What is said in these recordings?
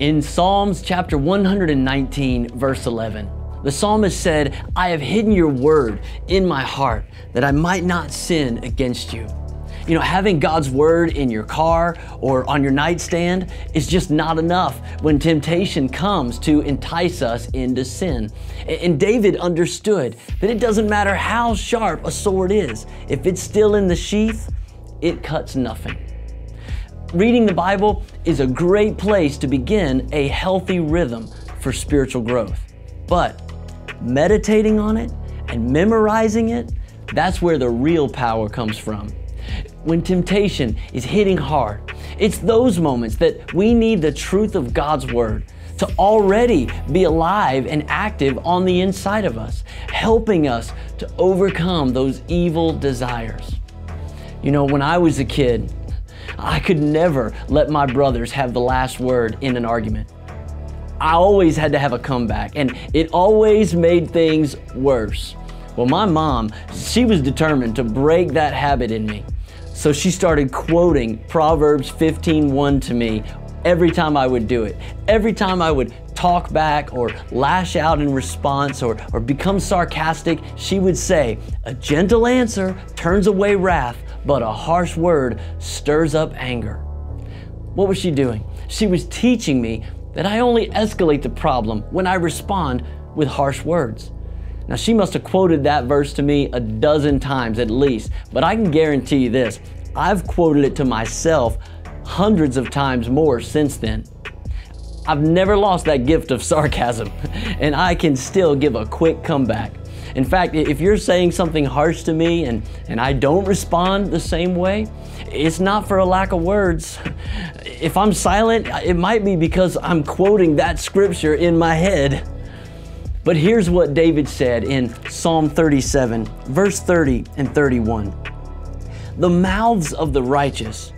In Psalms chapter 119, verse 11, the psalmist said, I have hidden your word in my heart that I might not sin against you. You know, having God's word in your car or on your nightstand is just not enough when temptation comes to entice us into sin. And David understood that it doesn't matter how sharp a sword is, if it's still in the sheath, it cuts nothing. Reading the Bible is a great place to begin a healthy rhythm for spiritual growth. But meditating on it and memorizing it, that's where the real power comes from. When temptation is hitting hard, it's those moments that we need the truth of God's Word to already be alive and active on the inside of us, helping us to overcome those evil desires. You know, when I was a kid, I could never let my brothers have the last word in an argument. I always had to have a comeback, and it always made things worse. Well, my mom, she was determined to break that habit in me. So she started quoting Proverbs 15:1 to me every time I would do it. Every time I would talk back or lash out in response or, or become sarcastic, she would say, A gentle answer turns away wrath, but a harsh word stirs up anger. What was she doing? She was teaching me that I only escalate the problem when I respond with harsh words. Now, she must have quoted that verse to me a dozen times at least, but I can guarantee you this I've quoted it to myself hundreds of times more since then. I've never lost that gift of sarcasm, and I can still give a quick comeback. In fact, if you're saying something harsh to me and, and I don't respond the same way, it's not for a lack of words. If I'm silent, it might be because I'm quoting that scripture in my head. But here's what David said in Psalm 37, verse 30 and 31. The mouths of the righteous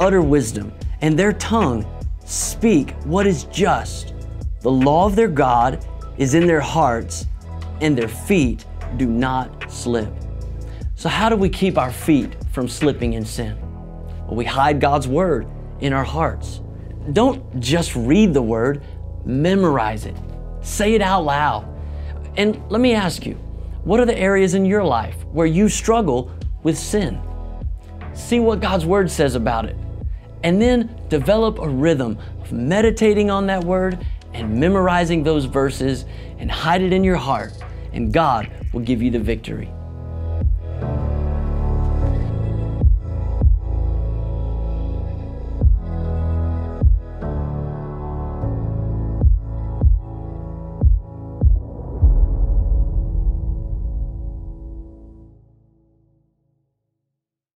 utter wisdom, and their tongue speak what is just. The law of their God is in their hearts, and their feet do not slip. So, how do we keep our feet from slipping in sin? Well, we hide God's word in our hearts. Don't just read the word, memorize it, say it out loud. And let me ask you, what are the areas in your life where you struggle with sin? See what God's word says about it. And then develop a rhythm of meditating on that word and memorizing those verses and hide it in your heart and God will give you the victory.